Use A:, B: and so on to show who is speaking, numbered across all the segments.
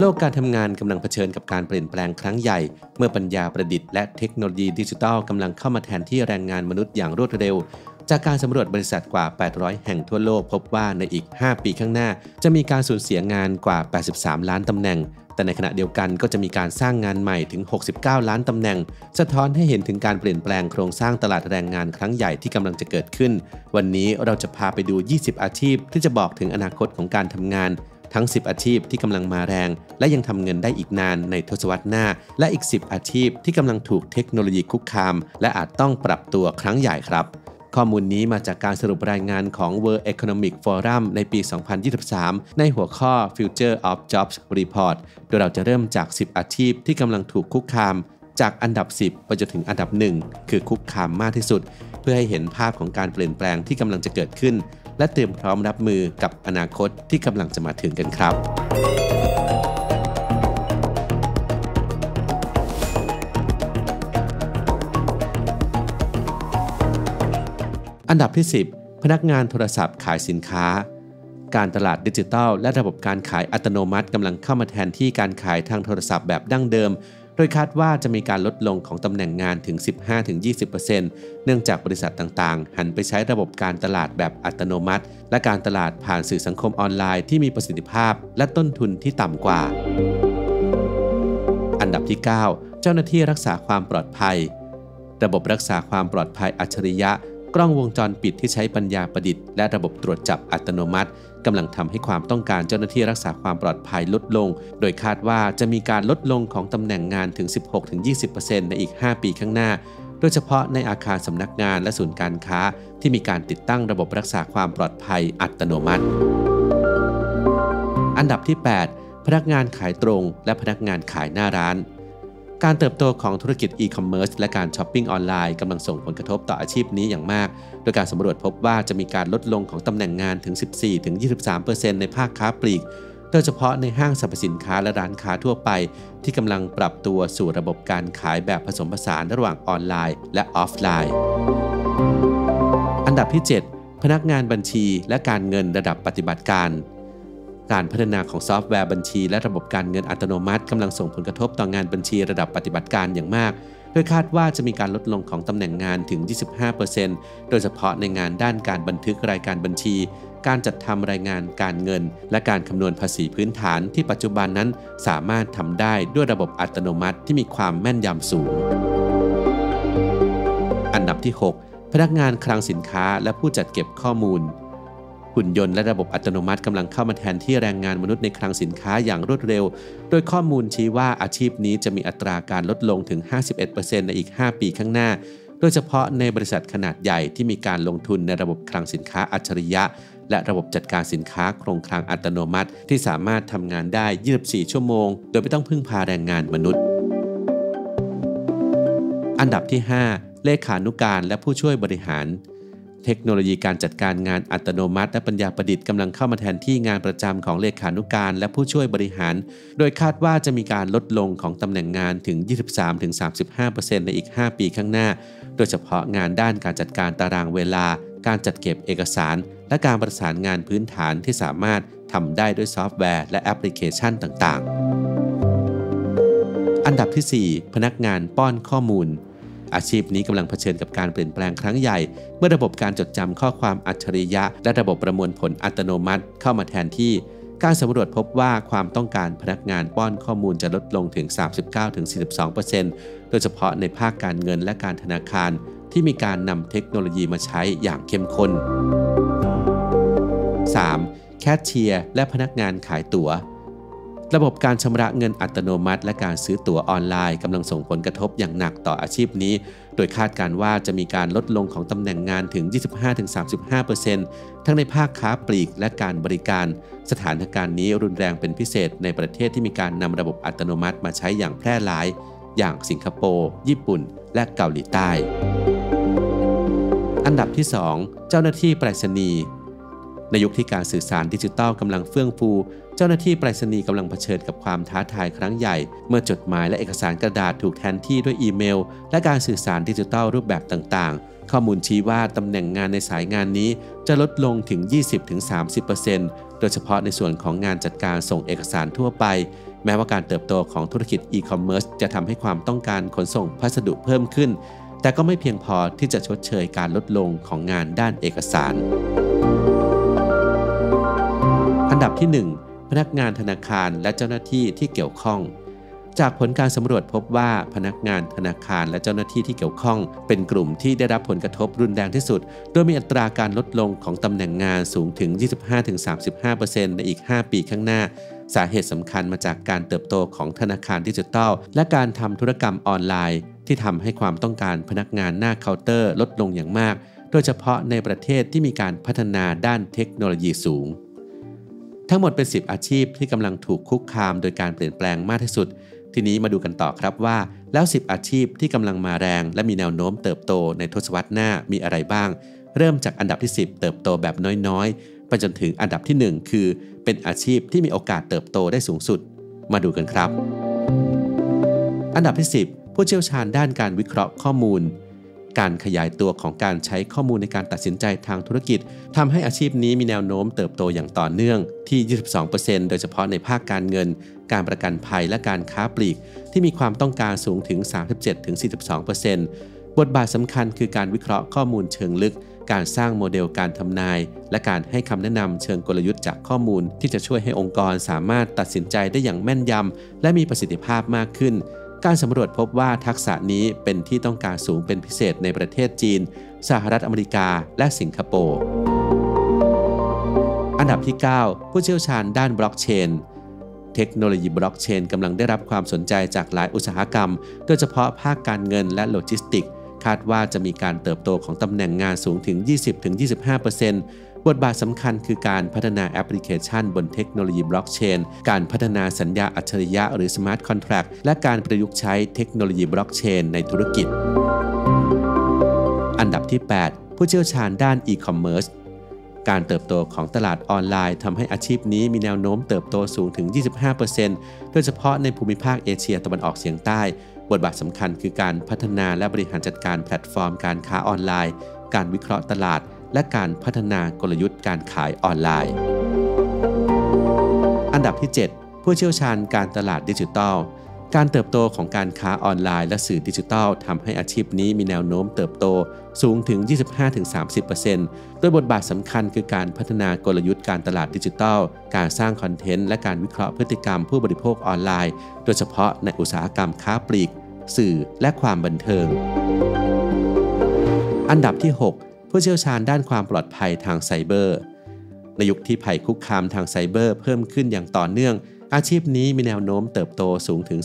A: โลกการทำงานกำลังเผชิญกับการเปลี่ยนแปลงครั้งใหญ่ เมื่อปัญญาประดิษฐ์และเทคโนโลยีดิจิทัลกำลังเข้ามาแทนที่แรงงานมนุษย์อย่างรวดเร็ว จากการสำรวจบริษัทกว่า 800 แห่งทั่วโลกพบว่าในอีก 5 ปีข้างหน้า จะมีการสูญเสียงานกว่า 83 ล้านตำแหน่ง แต่ในขณะเดียวกันก็จะมีการสร้างงานใหม่ถึง 69 ล้านตำแหน่ง สะท้อนให้เห็นถึงการเปลี่ยนแปลงโครงสร้างตลาดแรงงานครั้งใหญ่ที่กำลังจะเกิดขึ้น วันนี้เราจะพาไปดู 20 อาชีพ ที่จะบอกถึงอนาคตของการทำงาน ทั้ง 10 อาชีพที่กำลังมาแรง และยังทำเงินได้อีกนานในทศวรรษหน้า และอีก 10 อาชีพที่กำลังถูกเทคโนโลยีคุกคาม และอาจต้องปรับตัวครั้งใหญ่ครับข้อมูลนี้มาจากการสรุปรายงานของ World Economic Forum ในปี 2023 ในหัวข้อ Future of Jobs Report โดยเราจะเริ่มจาก 10 อาชีพที่กำลังถูกคุกคาม จากอันดับ 10 ไปจนถึงอันดับ 1 คือคุกคามมากที่สุด เพื่อให้เห็นภาพของการเปลี่ยนแปลงที่กำลังจะเกิดขึ้น และเตรียมพร้อมรับมือกับอนาคตที่กำลังจะมาถึงกันครับ อันดับที่ 10 พนักงานโทรศัพท์ขายสินค้า การตลาดดิจิทัล และระบบการขายอัตโนมัติกำลังเข้ามาแทนที่การขายทางโทรศัพท์แบบดั้งเดิม โดยคาดว่าจะมีการลดลงของตำแหน่งงานถึง 15-20%เนื่องจากบริษัทต่างๆ หันไปใช้ระบบการตลาดแบบอัตโนมัติ และการตลาดผ่านสื่อสังคมออนไลน์ที่มีประสิทธิภาพ และต้นทุนที่ต่ำกว่า อันดับที่ 9 เจ้าหน้าที่รักษาความปลอดภัย ระบบรักษาความปลอดภัยอัจฉริยะ ล้องวงจรปิดที่ใช้ปัญญาประดิษฐ์และระบบตรวจจับอัตโนมัติกำลังทำให้ความต้องการเจ้าหน้าที่รักษาความปลอดภัยลดลง โดยคาดว่าจะมีการลดลงของตำแหน่งงานถึง 16-20%ในอีก 5 ปีข้างหน้า โดยเฉพาะในอาคารสำนักงานและศูนย์การค้า ที่มีการติดตั้งระบบรักษาความปลอดภัยอัตโนมัติ อันดับที่ 8 พนักงานขายตรง และพนักงานขายหน้าร้าน การเติบโตของธุรกิจอีคอมเมิร์ซและการช้อปปิ้งออนไลน์กำลังส่งผลกระทบต่ออาชีพนี้อย่างมาก โดยการสำรวจพบว่าจะมีการลดลงของตำแหน่งงานถึง 14-23%ในภาคค้าปลีก โดยเฉพาะในห้างสรรพสินค้าและร้านค้าทั่วไป ที่กำลังปรับตัวสู่ระบบการขายแบบผสมผสานระหว่างออนไลน์ และออฟไลน์ อันดับที่ 7 พนักงานบัญชีและการเงินระดับปฏิบัติการ การพัฒนาของซอฟต์แวร์บัญชี และระบบการเงินอัตโนมัติกำลังส่งผลกระทบต่องานบัญชีระดับปฏิบัติการอย่างมาก โดยคาดว่าจะมีการลดลงของตำแหน่งงานถึง 25%โดยเฉพาะในงานด้านการบันทึกรายการบัญชี การจัดทำรายงานการเงิน และการคำนวณภาษีพื้นฐานที่ปัจจุบันนั้นสามารถทำได้ด้วยระบบอัตโนมัติที่มีความแม่นยำสูง อันดับที่ 6 พนักงานคลังสินค้าและผู้จัดเก็บข้อมูล หุ่นยนต์และระบบอัตโนมัติกำลังเข้ามาแทนที่แรงงานมนุษย์ในคลังสินค้าอย่างรวดเร็ว โดยข้อมูลชี้ว่าอาชีพนี้จะมีอัตราการลดลงถึง 51%ในอีก 5 ปีข้างหน้า โดยเฉพาะในบริษัทขนาดใหญ่ที่มีการลงทุนในระบบคลังสินค้าอัจฉริยะ และระบบจัดการสินค้าโครงคลังอัตโนมัติ ที่สามารถทำงานได้ 24 ชั่วโมง โดยไม่ต้องพึ่งพาแรงงานมนุษย์ อันดับที่ 5 เลขานุการและผู้ช่วยบริหาร เทคโนโลยีการจัดการงานอัตโนมัติ และปัญญาประดิษฐ์กำลังเข้ามาแทนที่งานประจำของเลขานุการ และผู้ช่วยบริหาร โดยคาดว่าจะมีการลดลงของตำแหน่งงานถึง 23-35%ในอีก 5 ปีข้างหน้า โดยเฉพาะงานด้านการจัดการตารางเวลา การจัดเก็บเอกสาร และการประสานงานพื้นฐานที่สามารถทำได้ด้วยซอฟต์แวร์ และแอปพลิเคชันต่าง ๆ อันดับที่ 4 พนักงานป้อนข้อมูล อาชีพนี้กำลังเผชิญกับการเปลี่ยนแปลงครั้งใหญ่ เมื่อระบบการจดจำข้อความอัจฉริยะ และระบบประมวลผลอัตโนมัติ เข้ามาแทนที่ การสำรวจพบว่าความต้องการพนักงานป้อนข้อมูลจะลดลงถึง 39-42%โดยเชพาะในภาคการเงินและการธนาคาร ที่มีการนำเทคโนโลยีมาใช้อย่างเข้มข้น 3. แคชเชียร์และพนักงานขายตัว๋ว ระบบการชำระเงินอัตโนมัติ และการซื้อตั๋วออนไลน์กำลังส่งผลกระทบอย่างหนักต่ออาชีพนี้ โดยคาดการว่าจะมีการลดลงของตำแหน่งงานถึง 25-35%ทั้งในภาคค้าปลีกและการบริการ สถานการณ์นี้รุนแรงเป็นพิเศษในประเทศที่มีการนำระบบอัตโนมัติมาใช้อย่างแพร่หลาย อย่างสิงคโปร์ ญี่ปุ่น และเกาหลีใต้ อันดับที่ 2 เจ้าหน้าที่ไปรษณีย์ ในยุคที่การสื่อสารดิจิทัลกำลังเฟื่องฟู เจ้าหน้าที่ไปรษณีย์กำลังเผชิญกับความท้าทายครั้งใหญ่ เมื่อจดหมายและเอกสารกระดาษถูกแทนที่ด้วยอีเมล และการสื่อสารดิจิทัลรูปแบบต่างๆ ข้อมูลชี้ว่าตำแหน่งงานในสายงานนี้จะลดลงถึง 20-30%โดยเฉพาะในส่วนของงานจัดการส่งเอกสารทั่วไป แม้ว่าการเติบโตของธุรกิจอีคอมเมิร์ซจะทำให้ความต้องการขนส่งพัสดุเพิ่มขึ้น แต่ก็ไม่เพียงพอที่จะชดเชยการลดลงของงานด้านเอกสาร ดับที่ 1 พนักงานธนาคารและเจ้าหน้าที่ที่เกี่ยวข้อง จากผลการสำรวจพบว่าพนักงานธนาคารและเจ้าหน้าที่ที่เกี่ยวข้อง เป็นกลุ่มที่ได้รับผลกระทบรุนแรงที่สุด โดยมีอัตราการลดลงของตำแหน่งงานสูงถึง 25-35%ในอีก 5 ปีข้างหน้าสาเหตุสำคัญมาจากการเติบโตของธนาคารดิจิทัล และการทำธุรกรรมออนไลน์ ที่ทำให้ความต้องการพนักงานหน้าเคาน์เตอร์ลดลงอย่างมาก โดยเฉพาะในประเทศที่มีการพัฒนาด้านเทคโนโลยีสูง ทั้งหมดเป็น 10 อาชีพที่กำลังถูกคุกคามโดยการเปลี่ยนแปลงมากที่สุด ทีนี้มาดูกันต่อครับว่า แล้ว 10 อาชีพที่กำลังมาแรง และมีแนวโน้มเติบโตในทศวรรษหน้ามีอะไรบ้าง เริ่มจากอันดับที่ 10 เติบโตแบบน้อยๆ ไปจนถึงอันดับที่ 1 คือ เป็นอาชีพที่มีโอกาสเติบโตได้สูงสุด มาดูกันครับ อันดับที่ 10 ผู้เชี่ยวชาญด้านการวิเคราะห์ข้อมูล การขยายตัวของการใช้ข้อมูลในการตัดสินใจทางธุรกิจทำให้อาชีพนี้มีแนวโน้มเติบโตอย่างต่อเนื่องที่ 22%โดยเฉพาะในภาคการเงิน การประกันภัยและการค้าปลีก ที่มีความต้องการสูงถึง 37-42%บทบาทสำคัญคือการวิเคราะห์ข้อมูลเชิงลึก การสร้างโมเดลการทำนาย และการให้คำแนะนำเชิงกลยุทธ์จากข้อมูล ที่จะช่วยให้องค์กรสามารถตัดสินใจได้อย่างแม่นยำและมีประสิทธิภาพมากขึ้น การสำรวจพบว่าทักษะนี้เป็นที่ต้องการสูงเป็นพิเศษในประเทศจีน สหรัฐอเมริกา และสิงคโปร์ อันดับที่ 9 ผู้เชี่ยวชาญด้านบล็อกเชน เทคโนโลยีบล็อกเชนกำลังได้รับความสนใจจากหลายอุตสาหกรรม โดยเฉพาะภาคการเงินและโลจิสติก คาดว่าจะมีการเติบโตของตำแหน่งงานสูงถึง 20-25%บทบาทสำคัญคือการพัฒนาแอปพลิเคชันบนเทคโนโลยีบล็อกเชน การพัฒนาสัญญาอัจฉริยะหรือ smart contract และการประยุกต์ใช้เทคโนโลยีบล็อกเชนในธุรกิจ อันดับที่ 8 ผู้เชี่ยวชาญด้านอีคอมเมิร์ซการเติบโตของตลาดออนไลน์ทำให้อาชีพนี้มีแนวโน้มเติบโตสูงถึง 25%โดยเฉพาะในภูมิภาคเอเชียตะวันออกเฉียงใต้ บทบาทสำคัญคือการพัฒนาและบริหารจัดการแพลตฟอร์มการค้าออนไลน์ การวิเคราะห์ตลาด และการพัฒนากลยุทธ์การขายออนไลน์ อันดับที่ 7 ผู้เชี่ยวชาญการตลาดดิจิทัล การเติบโตของการค้าออนไลน์และสื่อดิจิทัลทำให้อาชีพนี้มีแนวโน้มเติบโตสูงถึง 25-30%โดยบทบาทสำคัญคือการพัฒนากลยุทธ์การตลาดดิจิทัล การสร้างคอนเทนต์และการวิเคราะห์พฤติกรรมผู้บริโภคออนไลน์ โดยเฉพาะในอุตสาหกรรมค้าปลีก สื่อและความบันเทิง อันดับที่ 6 ผู้เชี่ยวชาญด้านความปลอดภัยทางไซเบอร์ในยุคที่ภัยคุกคามทางไซเบอร์เพิ่มขึ้นอย่างต่อเนื่อง อาชีพนี้มีแนวโน้มเติบโตสูงถึง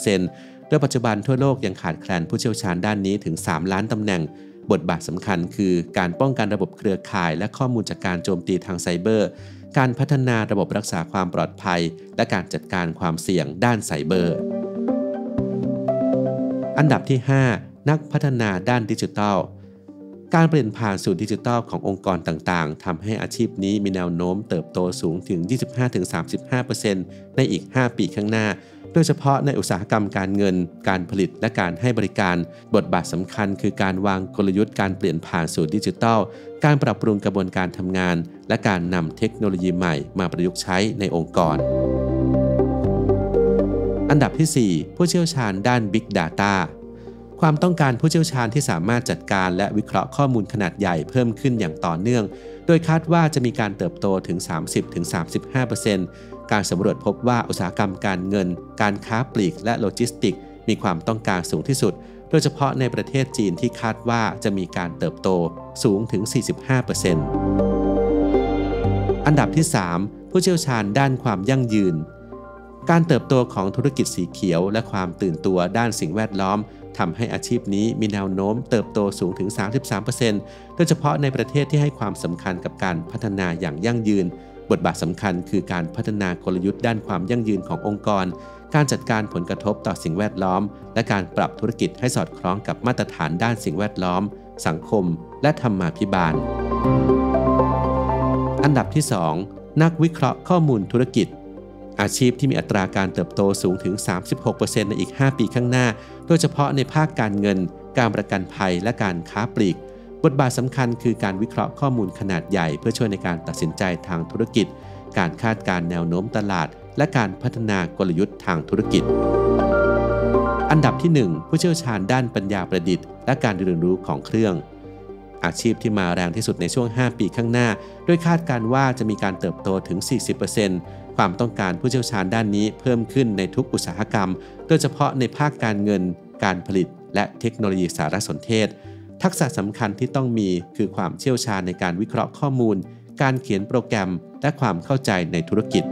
A: 31%โดยปัจจุบันทั่วโลกยังขาดแคลนผู้เชี่ยวชาญด้านนี้ถึง 3 ล้านตำแหน่ง บทบาทสำคัญคือการป้องกันระบบเครือข่าย และข้อมูลจากการโจมตีทางไซเบอร์ การพัฒนาระบบรักษาความปลอดภัย และการจัดการความเสี่ยงด้านไซเบอร์ อันดับที่ 5 นักพัฒนาด้านดิจิทัล การเปลี่ยนผ่านสู่ดิจิทัลขององค์กรต่างๆ ทำให้อาชีพนี้มีแนวโน้มเติบโตสูงถึง 25-35%ในอีก 5 ปีข้างหน้า โดยเฉพาะในอุตสาหกรรมการเงิน การผลิตและการให้บริการ บทบาทสำคัญคือการวางกลยุทธ์การเปลี่ยนผ่านสู่ดิจิทัล การปรับปรุงกระบวนการทำงาน และการนำเทคโนโลยีใหม่มาประยุกต์ใช้ในองค์กร อันดับที่ 4 ผู้เชี่ยวชาญด้าน Big Data ความต้องการผู้เชี่ยวชาญที่สามารถจัดการและวิเคราะห์ข้อมูลขนาดใหญ่เพิ่มขึ้นอย่างต่อเนื่อง โดยคาดว่าจะมีการเติบโตถึง 30-35%การสำรวจพบว่าอุตสาหกรรมการเงิน การค้าปลีกและโลจิสติก มีความต้องการสูงที่สุด โดยเฉพาะในประเทศจีนที่คาดว่าจะมีการเติบโตสูงถึง 45%อันดับที่ 3 ผู้เชี่ยวชาญด้านความยั่งยืน การเติบโตของธุรกิจสีเขียว และความตื่นตัวด้านสิ่งแวดล้อมทำให้อาชีพนี้มีแนวโน้มเติบโตสูงถึง 33%โดยเฉพาะในประเทศที่ให้ความสำคัญกับการพัฒนาอย่างยั่งยืน บทบาทสำคัญคือการพัฒนากลยุทธ์ด้านความยั่งยืนขององค์กร การจัดการผลกระทบต่อสิ่งแวดล้อม และการปรับธุรกิจให้สอดคล้องกับมาตรฐานด้านสิ่งแวดล้อม สังคม และธรรมาภิบาล อันดับที่ 2 นักวิเคราะห์ข้อมูลธุรกิจ อาชีพที่มีอัตราการเติบโตสูงถึง 36%ในอีก 5 ปีข้างหน้า โดยเฉพาะในภาคการเงิน การประกันภัยและการค้าปลีก บทบาทสำคัญคือการวิเคราะห์ข้อมูลขนาดใหญ่ เพื่อช่วยในการตัดสินใจทางธุรกิจ การคาดการแนวโน้มตลาด และการพัฒนากลยุทธ์ทางธุรกิจ อันดับที่ 1 ผู้เชี่ยวชาญด้านปัญญาประดิษฐ์ และการเรียนรู้ของเครื่องอาชีพที่มาแรงที่สุดในช่วง 5 ปีข้างหน้า โดยคาดการว่าจะมีการเติบโตถึง 40% ความต้องการผู้เชี่ยวชาญด้านนี้เพิ่มขึ้นในทุกอุตสาหกรรม โดยเฉพาะในภาคการเงิน การผลิต และเทคโนโลยีสารสนเทศ ทักษะสำคัญที่ต้องมีคือความเชี่ยวชาญในการวิเคราะห์ข้อมูล การเขียนโปรแกรม และความเข้าใจในธุรกิจ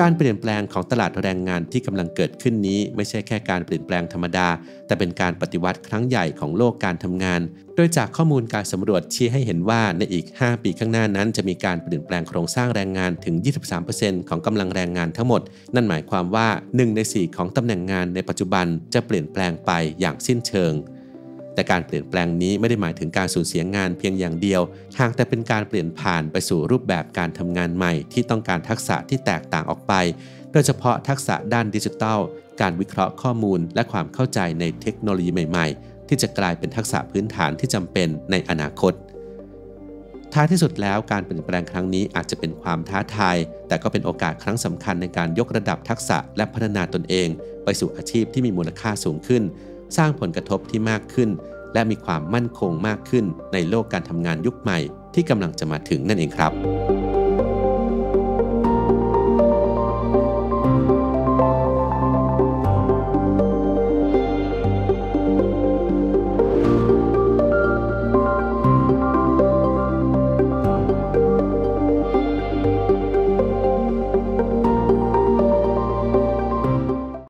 A: การเปลี่ยนแปลงของตลาดแรงงานที่กำลังเกิดขึ้นนี้ ไม่ใช่แค่การเปลี่ยนแปลงธรรมดา แต่เป็นการปฏิวัติครั้งใหญ่ของโลกการทำงาน โดยจากข้อมูลการสำรวจชี้ให้เห็นว่าในอีก 5 ปีข้างหน้านั้นจะมีการเปลี่ยนแปลงโครงสร้างแรงงานถึง 23%ของกำลังแรงงานทั้งหมด นั่นหมายความว่า 1 ใน 4 ของตำแหน่งงานในปัจจุบันจะเปลี่ยนแปลงไปอย่างสิ้นเชิง แต่การเปลี่ยนแปลงนี้ไม่ได้หมายถึงการสูญเสียงานเพียงอย่างเดียว หากแต่เป็นการเปลี่ยนผ่านไปสู่รูปแบบการทำงานใหม่ ที่ต้องการทักษะที่แตกต่างออกไป โดยเฉพาะทักษะด้านดิจิทัล การวิเคราะห์ข้อมูล และความเข้าใจในเทคโนโลยีใหม่ ๆ ที่จะกลายเป็นทักษะพื้นฐานที่จำเป็นในอนาคตท้ายที่สุดแล้วการเปลี่ยนแปลงครั้งนี้อาจจะเป็นความท้าทาย แต่ก็เป็นโอกาสครั้งสำคัญในการยกระดับทักษะและพัฒนาตนเอง ไปสู่อาชีพที่มีมูลค่าสูงขึ้น สร้างผลกระทบที่มากขึ้น และมีความมั่นคงมากขึ้นในโลกการทำงานยุคใหม่ที่กำลังจะมาถึงนั่นเองครับ